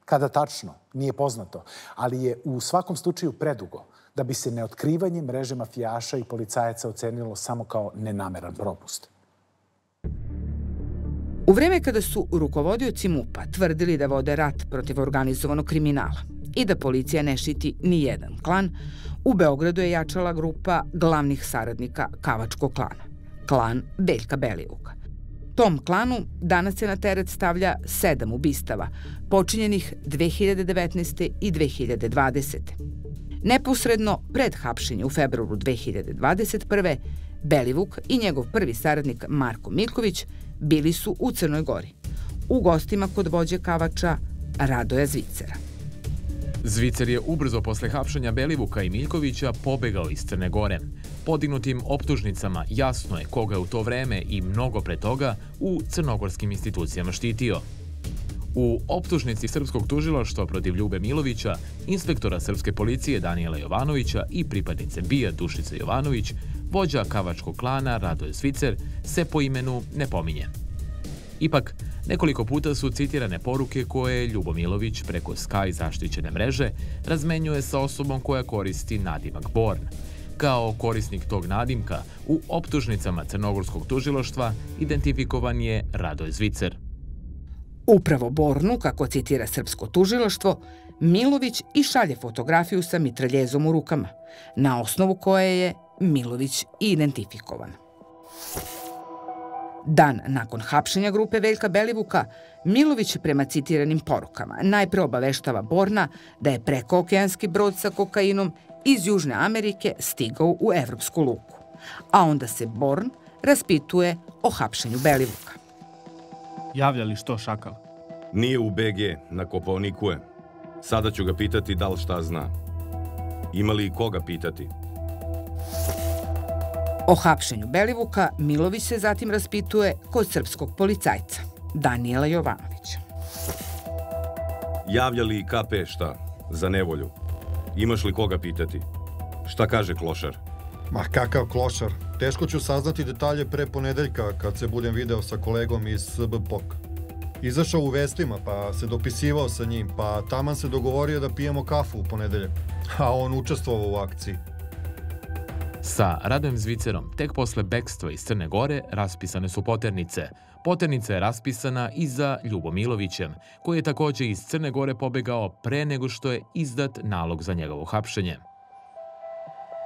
Kada tačno, nije poznato, ali je u svakom slučaju predugo da bi se neotkrivanje mreže mafijaša i policajaca ocenilo samo kao nenameran propust.
U vreme kada su rukovodioci MUPA tvrdili da vode rat protiv organizovanog kriminala, i da policija ne štiti ni jedan klan, u Beogradu je jačala grupa glavnih saradnika Kavačkog klana, klan Beljka Belivuka. Tom klanu danas se na teret stavlja sedam ubistava, počinjenih 2019. i 2020. Neposredno pred hapšenje u februaru 2021. Belivuk i njegov prvi saradnik Marko Milković bili su u Crnoj Gori, u gostima kod vođe Kavača Radoja Zvicera.
Zvicer je ubrzo posle hapšanja Belivuka i Miljkovića pobegao iz Crne Gore. Podignutim optužnicama jasno je koga je u to vreme i mnogo pre toga u crnogorskim institucijama štitio. U optužnici Srpskog tužilaštva protiv Ljube Milovića, inspektora Srpske policije Danijela Jovanovića i pripadnice BIA Dušice Jovanović, vođa kavačkog klana Radoje Svicer se po imenu ne pominje. Ipak, nekoliko puta su citirane poruke koje Ljubomilović preko Sky zaštićene mreže razmenjuje sa osobom koja koristi nadimak Born. Kao korisnik tog nadimka, u optužnicama Crnogorskog tužiloštva identifikovan je Radoje Zvicer.
Upravo Bornu, kako citira srpsko tužiloštvo, Milović i šalje fotografiju sa mitraljezom u rukama, na osnovu koje je Milović identifikovan. Dan nakon hapšenja grupe Veljka Belivuka, Milović prema citiranim porukama najpre obaveštava Borna da je prekookeanski brod sa kokainom iz Južne Amerike stigao u Evropsku luku, a onda se Born raspituje o hapšenju Belivuka.
Javlja li što šakal?
Nije u BG, na Koponiku je. Sada ću ga pitati da li šta zna. Ima li koga pitati?
O hapšenju Belivuka Milović se zatim raspituje kod srpskog policajca, Danijela Jovanovića.
Javlja li KP šta? Za nevolju. Imaš li koga pitati? Šta kaže klošar?
Ma kakav klošar. Teško ću saznati detalje pre ponedeljka kad se budem video sa kolegom iz SBPOK. Izašao u vestima, pa se dopisivao sa njim, pa taman se dogovorio da pijemo kafu u ponedeljak. A on učestvovao u akciji.
Sa Radojem Zvicerom, tek posle bekstva iz Crne Gore, raspisane su poternice. Poternica je raspisana i za Ljubomilovićem, koji je takođe iz Crne Gore pobegao pre nego što je izdat nalog za njegovo hapšenje.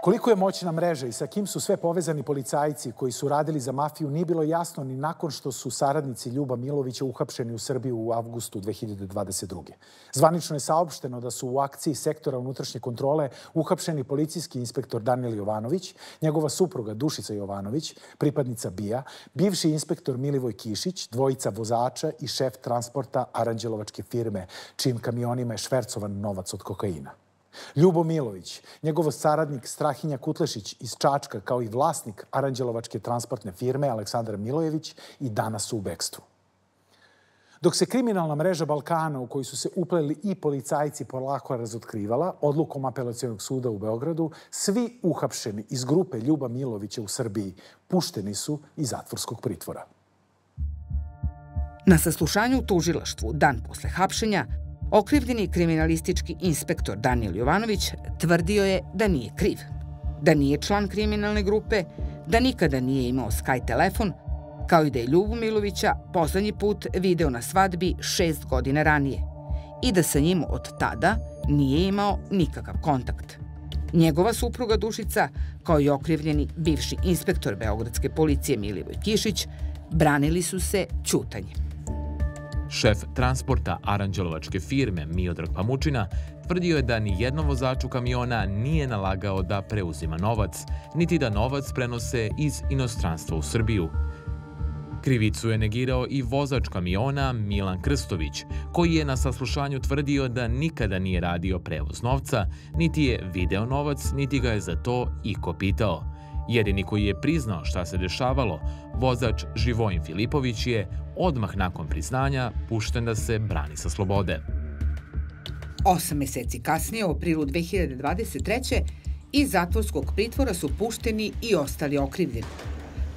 Koliko je moćna mreža i sa kim su sve povezani policajci koji su radili za mafiju nije bilo jasno ni nakon što su saradnici Ljuba Milovića uhapšeni u Srbiji u avgustu 2022. Zvanično je saopšteno da su u akciji sektora unutrašnje kontrole uhapšeni policijski inspektor Daniel Jovanović, njegova supruga Dušica Jovanović, pripadnica BIA, bivši inspektor Milivoj Kišić, dvojica vozača i šef transporta aranđelovačke firme, čijim kamionima je švercovan novac od kokaina. Ljubo Milović, njegov saradnik Strahinja Kutlešić iz Čačka, kao i vlasnik aranđelovačke transportne firme Aleksandar Milojević i danas su u bekstvu. Dok se kriminalna mreža Balkana u kojoj su se upleli i policajci polako razotkrivala, odlukom apelacijonog suda u Beogradu, svi uhapšeni iz grupe Ljuba Milovića u Srbiji pušteni su iz zatvorskog pritvora.
Na saslušanju u tužilaštvu, dan posle hapšenja, Okrivljeni kriminalistički inspektor Daniel Jovanović tvrdio je da nije kriv, da nije član kriminalne grupe, da nikada nije imao Sky telefon, kao i da je Ljubu Milovića poslednji put video na svadbi šest godina ranije i da sa njim od tada nije imao nikakav kontakt. Njegova supruga Dušica, kao i okrivljeni bivši inspektor Beogradske policije Milivoj Kišić, branili su se ćutanjem.
Šef transporta aranđelovačke firme Miodrag Pamučina tvrdio je da ni jednom vozaču kamiona nije nalagao da preuzima novac, niti da novac prenose iz inostranstva u Srbiju. Krivicu je negirao i vozač kamiona Milan Krstović, koji je na saslušanju tvrdio da nikada nije radio prevoz novca, niti je video novac, niti ga je za to iko pitao – Jedini koji je priznao šta se dešavalo, vozač Živojin Filipović je, odmah nakon priznanja, pušten da se brani sa slobode.
Osam meseci kasnije, u aprilu 2023. iz zatvorskog pritvora su pušteni i ostali okrivljeni.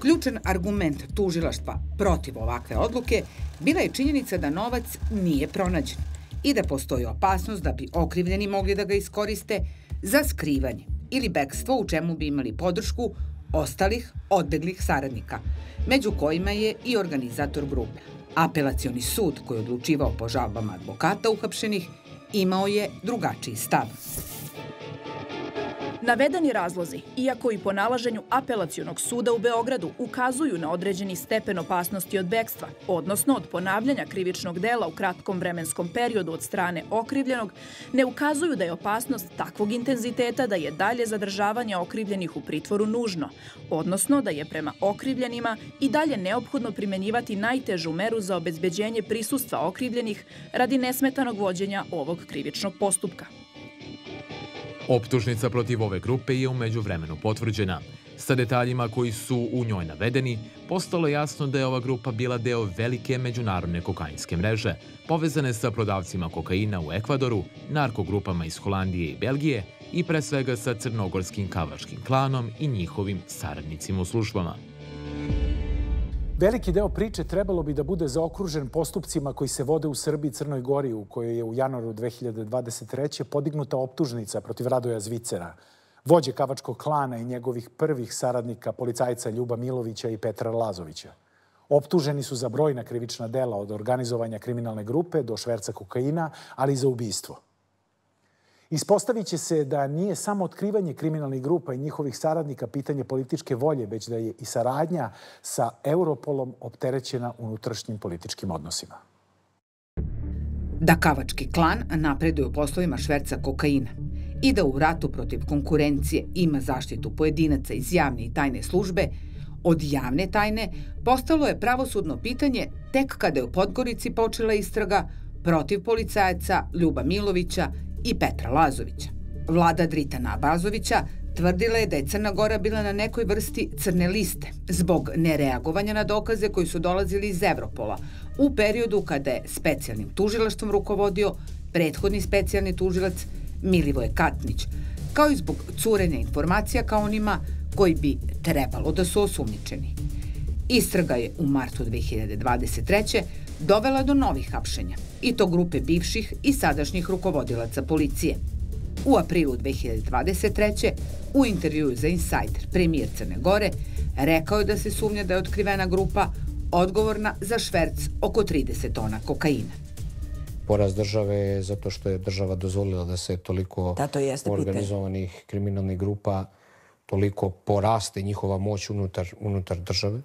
Ključan argument tužilaštva protiv ovakve odluke bila je činjenica da novac nije pronađen i da postoji opasnost da bi okrivljeni mogli da ga iskoriste za skrivanje ili bekstvo u čemu bi imali podršku ostalih odbeglih saradnika, među kojima je i organizator grupe. Apelacioni sud koji odlučivao po žalbama advokata uhapšenih imao je drugačiji stav.
Navedeni razlozi, iako i po nalaženju apelacionog suda u Beogradu, ukazuju na određeni stepen opasnosti od bekstva, odnosno od ponavljanja krivičnog dela u kratkom vremenskom periodu od strane okrivljenog, ne ukazuju da je opasnost takvog intenziteta da je dalje zadržavanje okrivljenih u pritvoru nužno, odnosno da je prema okrivljenima i dalje neophodno primenjivati najtežu meru za obezbeđenje prisustva okrivljenih radi nesmetanog vođenja ovog krivičnog postupka.
Optužnica protiv ove grupe je umeđu vremenu potvrđena. Sa detaljima koji su u njoj navedeni, postalo je jasno da je ova grupa bila deo velike međunarodne kokainske mreže, povezane sa prodavcima kokaina u Ekvadoru, narkogrupama iz Holandije i Belgije i pre svega sa crnogorskim kavačkim klanom i njihovim saradnicima u službama.
Veliki deo priče trebalo bi da bude zaokružen postupcima koji se vode u Srbiji i Crnoj Gori, u kojoj je u januaru 2023. podignuta optužnica protiv Radoja Zvicera, vođe Kavačkog klana i njegovih prvih saradnika, policajca Ljuba Milovića i Petra Lazovića. Optuženi su za brojna krivična dela od organizovanja kriminalne grupe do šverca kokaina, ali i za ubistvo. Ispostavit će se da nije samo otkrivanje kriminalnih grupa i njihovih saradnika pitanje političke volje, već da je i saradnja sa Europolom opterećena unutrašnjim političkim odnosima.
Da Kavački klan napreduje u poslovima šverca kokaina i da u ratu protiv konkurencije ima zaštitu pojedinaca iz javne i tajne službe, od javne tajne postalo je pravosudno pitanje tek kada je u Podgorici počela istraga protiv policajaca Ljuba Milovića i Petra Lazovića. Vlada Dritana Abazovića tvrdila je da je Crna Gora bila na nekoj vrsti crne liste zbog nereagovanja na dokaze koji su dolazili iz Evropola u periodu kada je specijalnim tužilaštvom rukovodio prethodni specijalni tužilac Milivoje Katnić, kao i zbog curenja informacija kao onima koji bi trebalo da su osumničeni. Istraga je u martu 2023 dovela do novih hapšenja, i to grupe bivših i sadašnjih rukovodilaca policije. U aprilu 2023. u intervjuu za Insider premijer Crne Gore rekao je da se sumnja da je otkrivena grupa odgovorna za šverc oko 30 tona kokaina.
Poraz države je zato što je država dozvolila da se toliko da, to organizovanih kriminalnih grupa toliko poraste njihova moć unutar, unutar države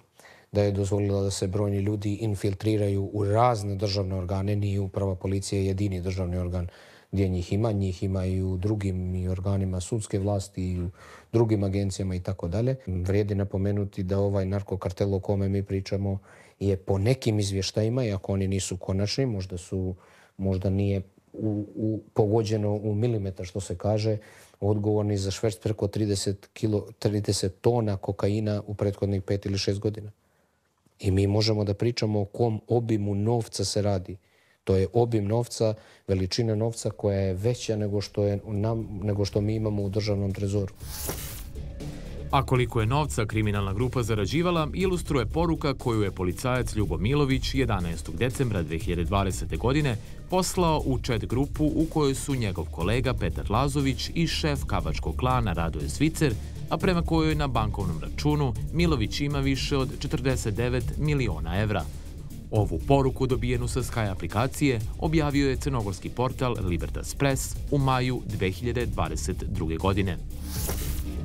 da je dozvolila da se brojni ljudi infiltriraju u razne državne organe, nije uprava policije jedini državni organ gdje njih ima, njih ima i u drugim i organima sudske vlasti i u drugim agencijama i tako dalje. Vrijedi napomenuti da ovaj narkokartel o kome mi pričamo je po nekim izvještajima, iako oni nisu konačni, možda su možda nije u, u, pogođeno u milimetar što se kaže, odgovorni za šverc preko 30, kilo, 30 tona kokaina u prethodnih 5 ili 6 godina. I mi možemo da pričamo o kom obimu novca se radi. To je obim novca, veličina novca koja je veća nego što, je nam, nego što mi imamo u državnom trezoru.
A koliko je novca kriminalna grupa zarađivala, ilustruje poruka koju je policajac Ljubo Milović 11. decembra 2020. godine poslao u chat grupu u kojoj su njegov kolega Petar Lazović i šef kabačkog klana Radoje Zvicer a prema kojoj na bankovnom računu Milović ima više od 49 miliona evra. Ovu poruku dobijenu sa Sky aplikacije objavio je crnogorski portal Libertas Press u maju 2022. godine.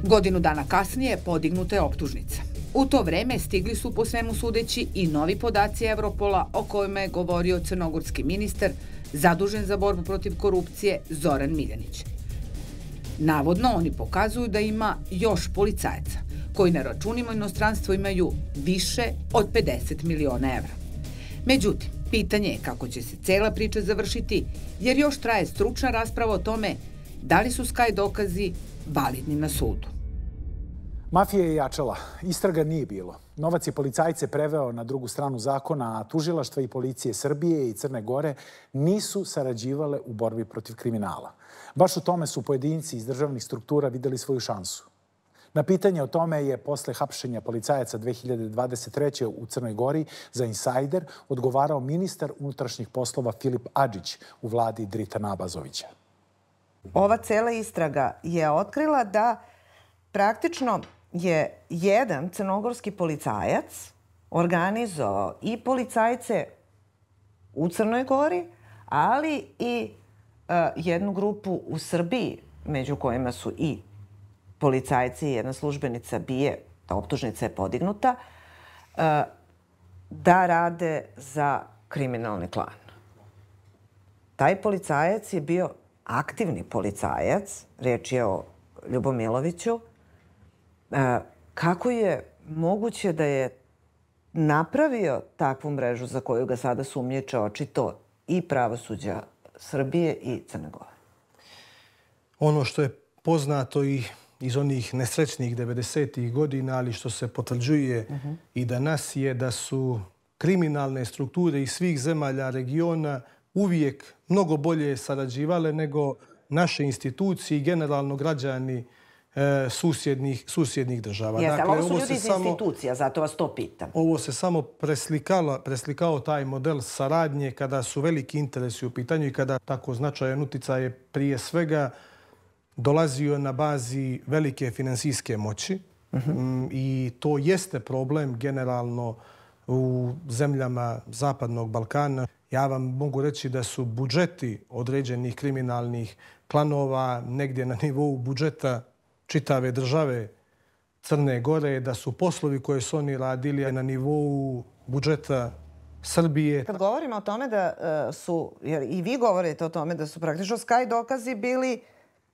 Godinu dana kasnije podignuta je optužnica. U to vreme stigli su po svemu sudeći i novi podaci Evropola o kojima je govorio crnogorski ministar zadužen za borbu protiv korupcije Zoran Miljanić. Navodno, oni pokazuju da ima još policajaca, koji na računima inostranstva imaju više od 50 miliona evra. Međutim, pitanje je kako će se cela priča završiti, jer još traje stručna rasprava o tome da li su Sky dokazi validni na sudu.
Mafija je jačala. Istraga nije bilo. Novac je policajce preveo na drugu stranu zakona, a tužilaštva i policije Srbije i Crne Gore nisu sarađivale u borbi protiv kriminala. Baš u tome su pojedinci iz državnih struktura videli svoju šansu. Na pitanje o tome je posle hapšenja policajaca 2023. u Crnoj Gori za Insider odgovarao ministar unutrašnjih poslova Filip Adžić u vladi Drita Nabazovića.
Ova cela istraga je otkrila da praktično je jedan crnogorski policajac organizovao i policajce u Crnoj Gori, ali i jednu grupu u Srbiji, među kojima su i policajci i jedna službenica bije, ta optužnica je podignuta, da rade za kriminalni klan. Taj policajac je bio aktivni policajac, reč je o Ljubomiloviću. Kako je moguće da je napravio takvu mrežu za koju ga sada sumnječe očito i pravosuđa Srbije i Crne Gore.
Ono što je poznato i iz onih nesrećnih 90. godina, ali što se potvrđuje uh -huh. i danas je da su kriminalne strukture iz svih zemalja regiona uvijek mnogo bolje sarađivale nego naše institucije i generalno građani e, susjednih, susjednih država.
Jeste, dakle, ovo su ljudi iz samo, institucija, zato vas to pitam.
Ovo se samo preslikalo, preslikao taj model saradnje kada su veliki interesi u pitanju i kada tako značajan uticaj je prije svega dolazio na bazi velike finansijske moći. Uh. -huh. I to jeste problem generalno u zemljama Zapadnog Balkana. Ja vam mogu reći da su budžeti određenih kriminalnih klanova negdje na nivou budžeta čitave države Crne Gore, da su poslovi koje su oni radili na nivou budžeta Srbije.
Kad govorimo o tome da uh, su, jer i vi govorite o tome da su praktično Sky dokazi bili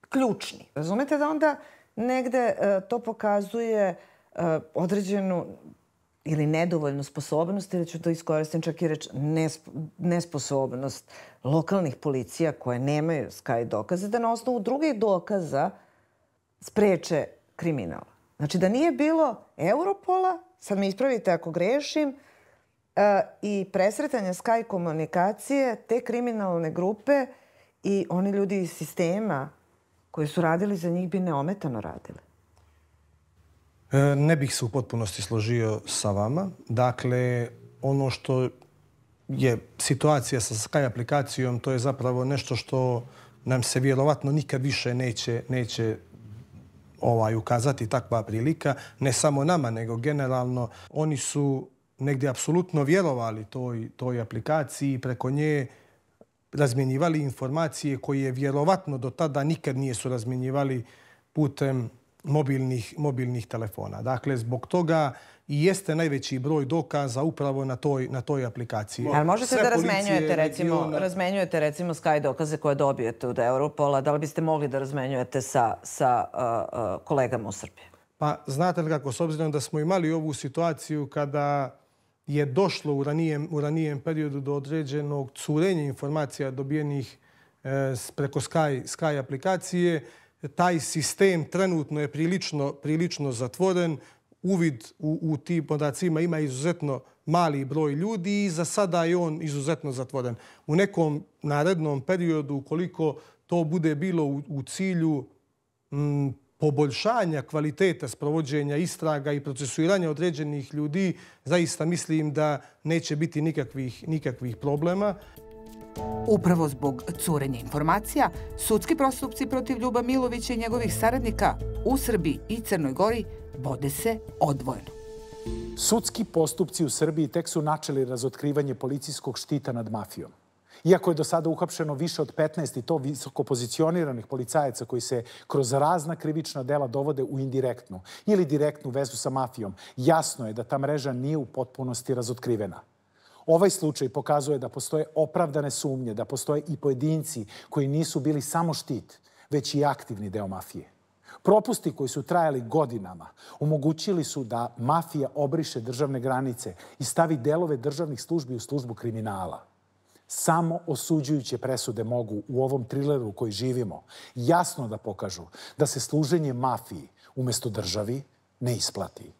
ključni. Razumete da onda negde uh, to pokazuje uh, određenu ili nedovoljnu sposobnost, ili ću to iskoristim čak i reći nesposobnost lokalnih policija koje nemaju Sky dokaze, da na osnovu drugih dokaza spreče kriminal. Znači da nije bilo Europola, sad me ispravite ako grešim, e, i presretanja Sky komunikacije, te kriminalne grupe i oni ljudi iz sistema koji su radili za njih bi neometano radili.
E, ne bih se u potpunosti složio sa vama. Dakle, ono što je situacija sa Sky aplikacijom, to je zapravo nešto što nam se vjerovatno nikad više neće, neće ovaj ukazati takva prilika. Ne samo nama, nego generalno. Oni su negdje apsolutno vjerovali toj, toj aplikaciji i preko nje razmjenjivali informacije koje vjerovatno do tada nikad nije su razmjenjivali putem mobilnih, mobilnih telefona. Dakle, zbog toga i jeste najveći broj dokaza upravo na toj, na toj aplikaciji.
Ali možete Sve da razmenjujete recimo, regiona... razmenjujete recimo Sky dokaze koje dobijete od Europola? Da li biste mogli da razmenjujete sa, sa uh, uh, kolegama u Srbiji?
Pa znate li kako, s obzirom da smo imali ovu situaciju kada je došlo u ranijem, u ranijem periodu do određenog curenja informacija dobijenih e, preko Sky, Sky aplikacije, taj sistem trenutno je prilično, prilično zatvoren. Uvid u, u tim podacima ima izuzetno mali broj ljudi i za sada je on izuzetno zatvoren. U nekom narednom periodu, ukoliko to bude bilo u, u cilju m, poboljšanja kvaliteta sprovođenja istraga i procesuiranja određenih ljudi, zaista mislim da neće biti nikakvih, nikakvih problema.
Upravo zbog curenja informacija, sudski prostupci protiv Ljuba Milovića i njegovih saradnika u Srbiji i Crnoj Gori vode se odvojeno.
Sudski postupci u Srbiji tek su načeli razotkrivanje policijskog štita nad mafijom. Iako je do sada uhapšeno više od 15 i to visoko pozicioniranih policajaca koji se kroz razna krivična dela dovode u indirektnu ili direktnu vezu sa mafijom, jasno je da ta mreža nije u potpunosti razotkrivena. Ovaj slučaj pokazuje da postoje opravdane sumnje, da postoje i pojedinci koji nisu bili samo štit, već i aktivni deo mafije. Propusti koji su trajali godinama omogućili su da mafija obriše državne granice i stavi delove državnih službi u službu kriminala. Samo osuđujuće presude mogu u ovom trileru koji živimo jasno da pokažu da se služenje mafiji umesto državi ne isplati.